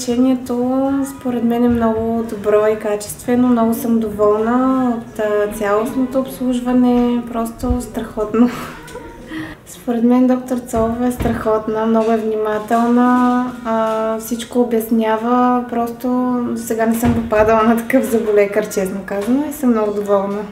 лечението според мен е много добро и качествено. Много съм доволна от цялостното обслужване. Просто страхотно. Според мен доктор Цолова е страхотна, много е внимателна, а, всичко обяснява. Просто сега не съм попадала на такъв заболекар, честно казано, и съм много доволна.